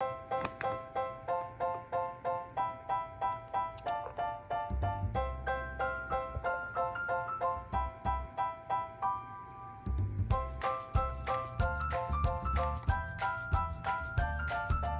you